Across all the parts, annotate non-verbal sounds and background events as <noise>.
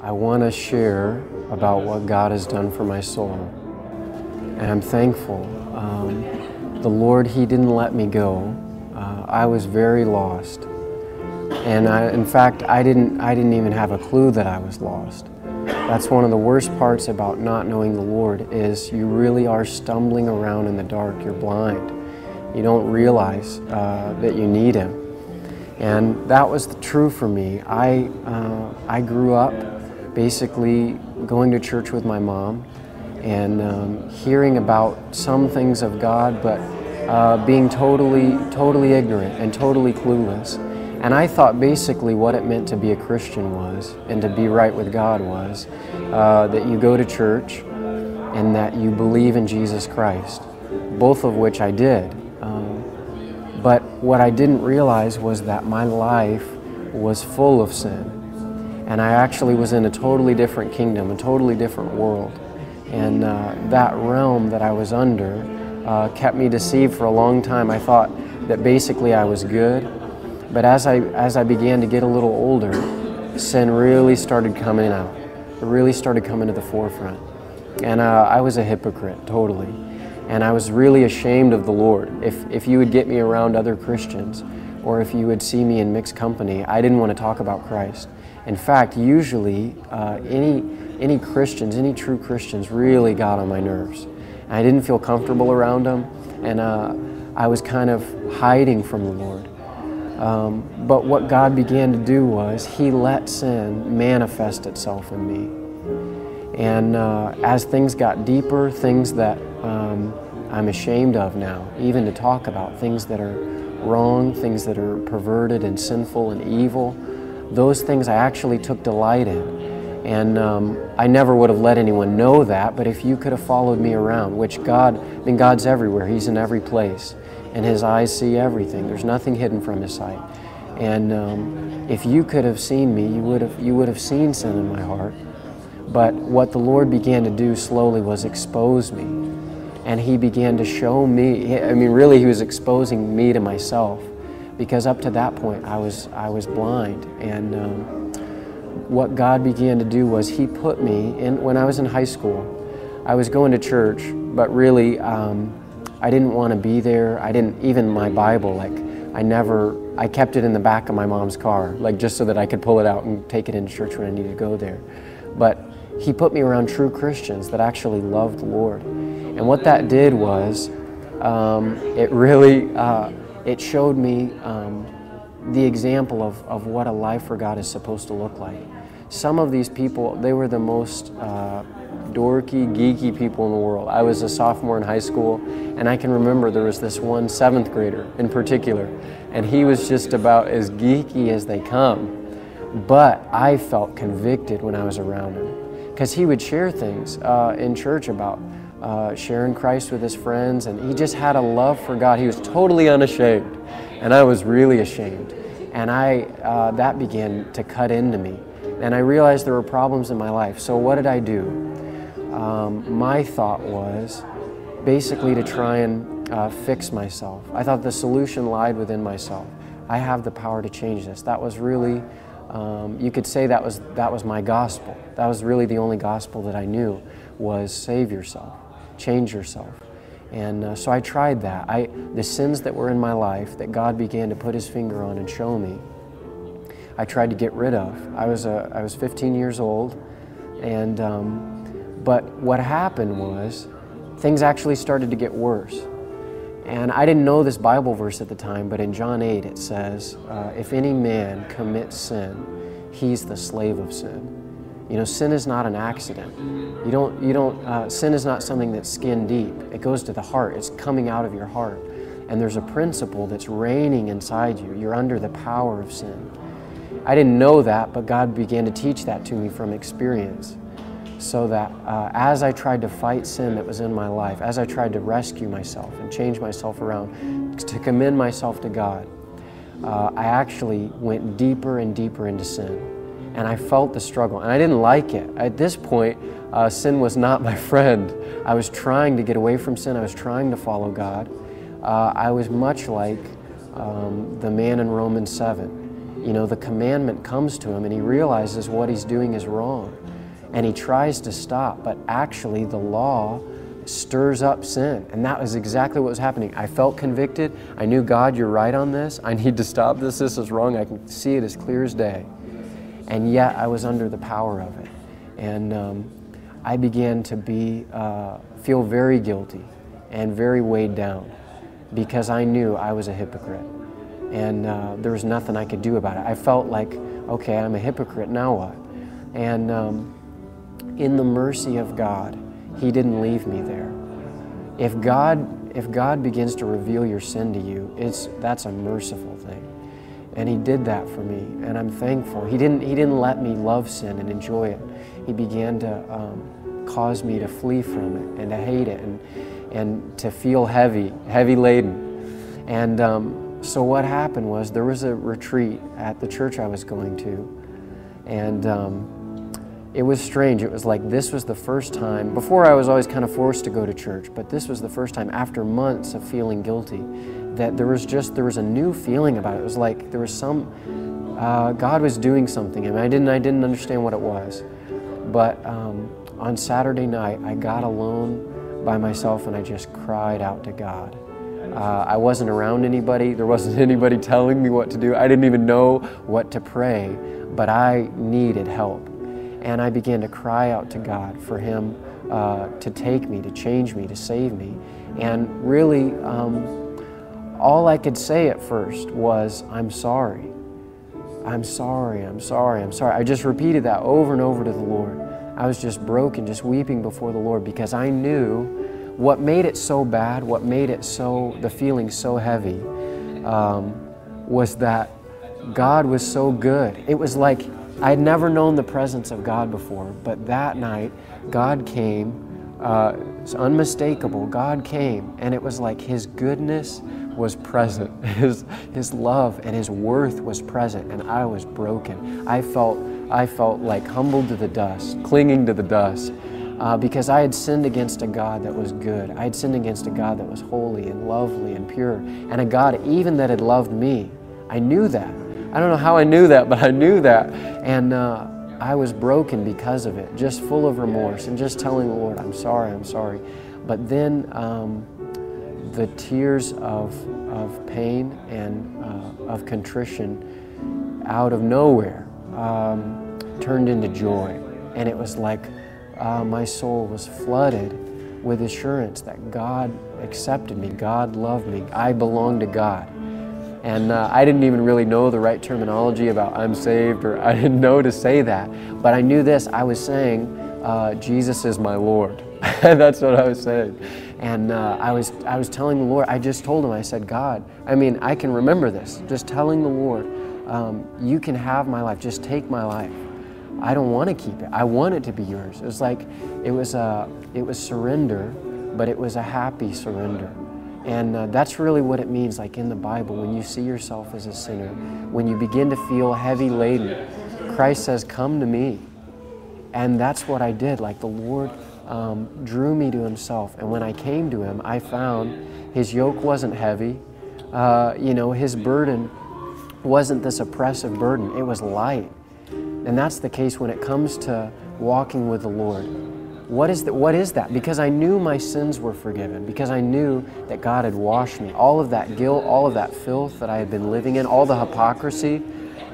I want to share about what God has done for my soul. And I'm thankful. Um, the Lord, He didn't let me go. Uh, I was very lost. And I, in fact, I didn't, I didn't even have a clue that I was lost. That's one of the worst parts about not knowing the Lord is you really are stumbling around in the dark. You're blind. You don't realize uh, that you need Him. And that was true for me. I, uh, I grew up basically going to church with my mom and um, hearing about some things of God, but uh, being totally, totally ignorant and totally clueless. And I thought basically what it meant to be a Christian was, and to be right with God was, uh, that you go to church and that you believe in Jesus Christ, both of which I did. Um, but what I didn't realize was that my life was full of sin. And I actually was in a totally different kingdom, a totally different world. And uh, that realm that I was under uh, kept me deceived for a long time. I thought that basically I was good. But as I, as I began to get a little older, sin really started coming out. It really started coming to the forefront. And uh, I was a hypocrite, totally. And I was really ashamed of the Lord. If, if you would get me around other Christians, or if you would see me in mixed company, I didn't want to talk about Christ. In fact, usually uh, any, any Christians, any true Christians really got on my nerves. I didn't feel comfortable around them, and uh, I was kind of hiding from the Lord. Um, but what God began to do was He let sin manifest itself in me. And uh, as things got deeper, things that um, I'm ashamed of now, even to talk about, things that are wrong, things that are perverted and sinful and evil, those things I actually took delight in. And um, I never would have let anyone know that, but if you could have followed me around, which God, I mean, God's everywhere, He's in every place, and His eyes see everything. There's nothing hidden from His sight. And um, if you could have seen me, you would have, you would have seen sin in my heart. But what the Lord began to do slowly was expose me. And He began to show me, I mean, really, He was exposing me to myself because up to that point I was, I was blind. And um, what God began to do was He put me in, when I was in high school, I was going to church, but really um, I didn't want to be there. I didn't, even my Bible, like I never, I kept it in the back of my mom's car, like just so that I could pull it out and take it into church when I needed to go there. But He put me around true Christians that actually loved the Lord. And what that did was, um, it really, uh, it showed me um, the example of, of what a life for God is supposed to look like. Some of these people, they were the most uh, dorky, geeky people in the world. I was a sophomore in high school, and I can remember there was this one seventh grader in particular, and he was just about as geeky as they come. But I felt convicted when I was around him because he would share things uh, in church about uh, sharing Christ with his friends, and he just had a love for God. He was totally unashamed, and I was really ashamed. And I, uh, that began to cut into me. And I realized there were problems in my life. So what did I do? Um, my thought was basically to try and uh, fix myself. I thought the solution lied within myself. I have the power to change this. That was really, um, you could say that was, that was my gospel. That was really the only gospel that I knew was save yourself change yourself. And uh, so I tried that. I, the sins that were in my life that God began to put His finger on and show me, I tried to get rid of. I was, uh, I was 15 years old, and um, but what happened was things actually started to get worse. And I didn't know this Bible verse at the time, but in John 8 it says, uh, If any man commits sin, he's the slave of sin. You know, sin is not an accident. You don't, you don't, uh, sin is not something that's skin deep. It goes to the heart. It's coming out of your heart. And there's a principle that's reigning inside you. You're under the power of sin. I didn't know that, but God began to teach that to me from experience. So that uh, as I tried to fight sin that was in my life, as I tried to rescue myself and change myself around, to commend myself to God, uh, I actually went deeper and deeper into sin and I felt the struggle, and I didn't like it. At this point, uh, sin was not <laughs> my friend. I was trying to get away from sin, I was trying to follow God. Uh, I was much like um, the man in Romans 7. you know, the commandment comes to him and he realizes what he's doing is wrong. And he tries to stop, but actually the law stirs up sin. And that was exactly what was happening. I felt convicted. I knew, God, you're right on this. I need to stop this. This is wrong. I can see it as clear as day. And yet I was under the power of it. And um, I began to be, uh, feel very guilty and very weighed down because I knew I was a hypocrite. And uh, there was nothing I could do about it. I felt like, okay, I'm a hypocrite, now what? And um, in the mercy of God, He didn't leave me there. If God, if God begins to reveal your sin to you, it's, that's a merciful thing. And He did that for me, and I'm thankful. He didn't, he didn't let me love sin and enjoy it. He began to um, cause me to flee from it and to hate it and, and to feel heavy, heavy laden. And um, so what happened was there was a retreat at the church I was going to, and um, it was strange. It was like this was the first time, before I was always kind of forced to go to church, but this was the first time after months of feeling guilty that there was just, there was a new feeling about it. It was like there was some, uh, God was doing something and I didn't, I didn't understand what it was. But um, on Saturday night, I got alone by myself and I just cried out to God. Uh, I wasn't around anybody. There wasn't <laughs> anybody telling me what to do. I didn't even know what to pray, but I needed help. And I began to cry out to God for Him uh, to take me, to change me, to save me. And really, um, all I could say at first was, I'm sorry. I'm sorry, I'm sorry, I'm sorry. I just repeated that over and over to the Lord. I was just broken, just weeping before the Lord because I knew what made it so bad, what made it so, the feeling so heavy, um, was that God was so good. It was like I had never known the presence of God before, but that night, God came. Uh, it's unmistakable. God came, and it was like His goodness was present. <laughs> His, his love and His worth was present, and I was broken. I felt, I felt like humbled to the dust, clinging to the dust, uh, because I had sinned against a God that was good. I had sinned against a God that was holy and lovely and pure, and a God even that had loved me. I knew that. I don't know how I knew that, but I knew that. And uh, I was broken because of it, just full of remorse and just telling the Lord, I'm sorry, I'm sorry. But then um, the tears of, of pain and uh, of contrition out of nowhere um, turned into joy. And it was like uh, my soul was flooded with assurance that God accepted me, God loved me, I belong to God. And uh, I didn't even really know the right terminology about I'm saved, or <laughs> I didn't know to say that. But I knew this I was saying, uh, Jesus is my Lord. <laughs> That's what I was saying. And uh, I, was, I was telling the Lord, I just told him, I said, God, I mean, I can remember this, just telling the Lord, um, you can have my life, just take my life. I don't want to keep it. I want it to be yours. It was like, it was, a, it was surrender, but it was a happy surrender. And uh, that's really what it means, like in the Bible, when you see yourself as a sinner, when you begin to feel heavy laden, Christ says, Come to me. And that's what I did. Like the Lord um, drew me to Himself. And when I came to Him, I found His yoke wasn't heavy. Uh, you know, His burden wasn't this oppressive burden, it was light. And that's the case when it comes to walking with the Lord. What is, that, what is that? Because I knew my sins were forgiven, because I knew that God had washed me. All of that guilt, all of that filth that I had been living in, all the hypocrisy,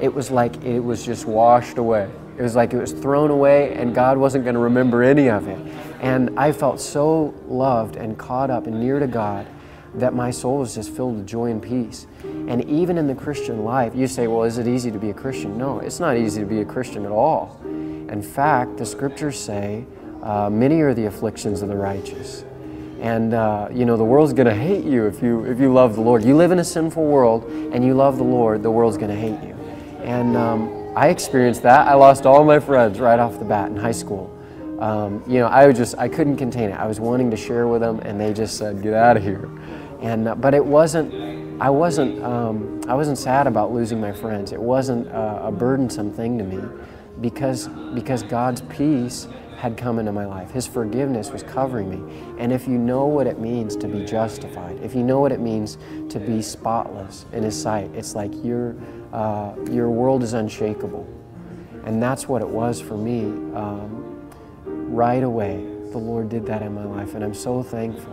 it was like it was just washed away. It was like it was thrown away and God wasn't going to remember any of it. And I felt so loved and caught up and near to God that my soul was just filled with joy and peace. And even in the Christian life, you say, well, is it easy to be a Christian? No, it's not easy to be a Christian at all. In fact, the scriptures say, uh, many are the afflictions of the righteous. And uh, you know the world's going to hate you if you if you love the Lord. You live in a sinful world and you love the Lord. The world's going to hate you. And um, I experienced that. I lost all my friends right off the bat in high school. Um, you know, I was just I couldn't contain it. I was wanting to share with them, and they just said, "Get out of here." And uh, but it wasn't. I wasn't. Um, I wasn't sad about losing my friends. It wasn't a burdensome thing to me, because because God's peace had come into my life. His forgiveness was covering me. And if you know what it means to be justified, if you know what it means to be spotless in His sight, it's like your, uh, your world is unshakable. And that's what it was for me. Um, right away, the Lord did that in my life, and I'm so thankful.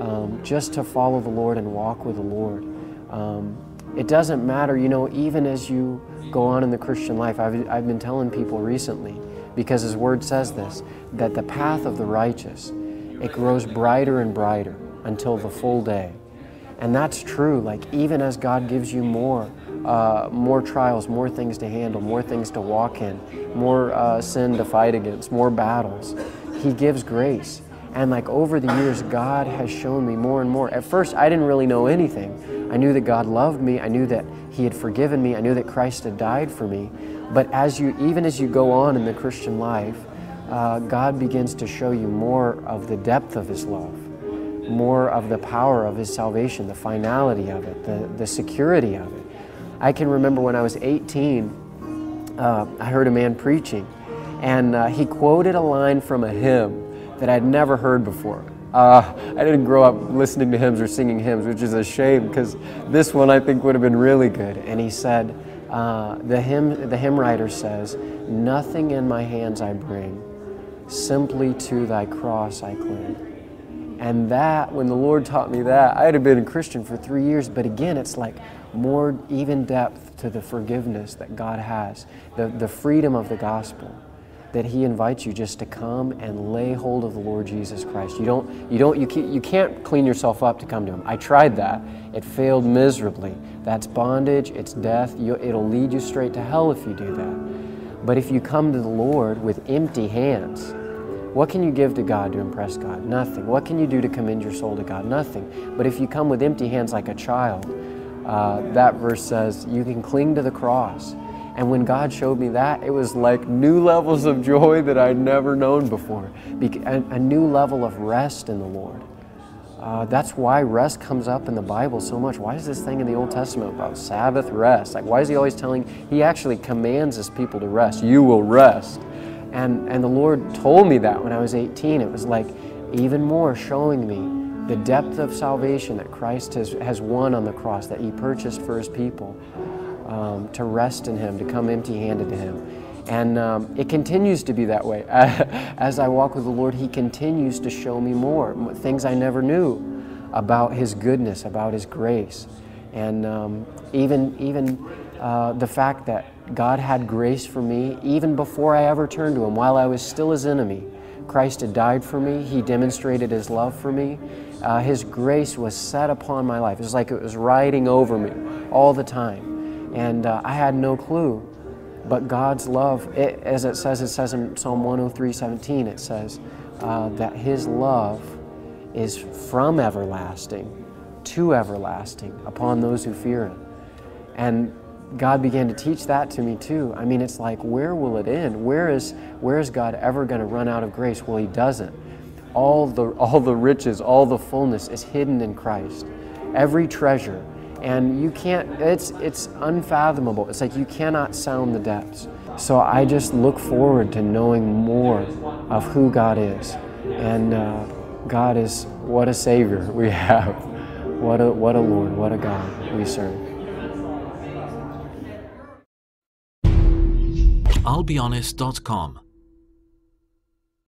Um, just to follow the Lord and walk with the Lord. Um, it doesn't matter, you know, even as you go on in the Christian life, I've, I've been telling people recently, because His Word says this, that the path of the righteous, it grows brighter and brighter until the full day. And that's true, like even as God gives you more, uh, more trials, more things to handle, more things to walk in, more uh, sin to fight against, more battles, He gives grace. And like over the years, God has shown me more and more. At first, I didn't really know anything. I knew that God loved me. I knew that He had forgiven me. I knew that Christ had died for me. But as you, even as you go on in the Christian life, uh, God begins to show you more of the depth of His love, more of the power of His salvation, the finality of it, the, the security of it. I can remember when I was 18, uh, I heard a man preaching, and uh, he quoted a line from a hymn that I'd never heard before. Uh, I didn't grow up listening to hymns or singing hymns, which is a shame because this one I think would have been really good. And he said, uh, the, hymn, the hymn writer says, Nothing in my hands I bring, simply to thy cross I cling. And that, when the Lord taught me that, I had been a Christian for three years, but again, it's like more even depth to the forgiveness that God has, the, the freedom of the gospel that he invites you just to come and lay hold of the Lord Jesus Christ. You don't, you don't, you can't, you can't clean yourself up to come to him. I tried that. It failed miserably. That's bondage. It's death. You, it'll lead you straight to hell if you do that. But if you come to the Lord with empty hands, what can you give to God to impress God? Nothing. What can you do to commend your soul to God? Nothing. But if you come with empty hands like a child, uh, that verse says you can cling to the cross and when God showed me that, it was like new levels of joy that I'd never known before, a new level of rest in the Lord. Uh, that's why rest comes up in the Bible so much. Why is this thing in the Old Testament about Sabbath rest? Like, why is he always telling, he actually commands his people to rest. You will rest. And, and the Lord told me that when I was 18. It was like even more showing me the depth of salvation that Christ has, has won on the cross, that he purchased for his people um, to rest in Him, to come empty handed to Him. And um, it continues to be that way. <laughs> As I walk with the Lord, He continues to show me more things I never knew about His goodness, about His grace. And um, even, even uh, the fact that God had grace for me even before I ever turned to Him, while I was still His enemy. Christ had died for me, He demonstrated His love for me. Uh, his grace was set upon my life. It was like it was riding over me all the time. And uh, I had no clue. But God's love, it, as it says, it says in Psalm 103 17, it says uh, that His love is from everlasting to everlasting upon those who fear Him. And God began to teach that to me too. I mean, it's like, where will it end? Where is, where is God ever going to run out of grace? Well, He doesn't. All the, <laughs> all the riches, all the fullness is hidden in Christ. Every treasure, and you can't it's it's unfathomable it's like you cannot sound the depths so i just look forward to knowing more of who god is and uh, god is what a savior <laughs> we have what a what a lord what a god we serve illbehonest.com